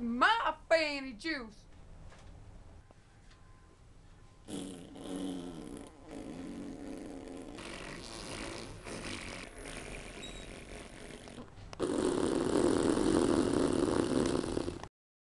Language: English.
my fanny juice.